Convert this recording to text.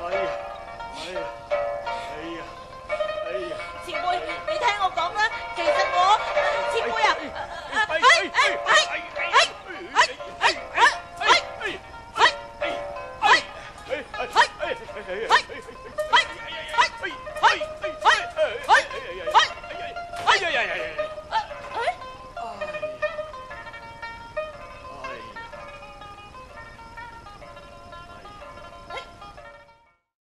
满意满意